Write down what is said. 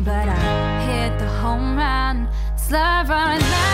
But I hit the home run, slide right now.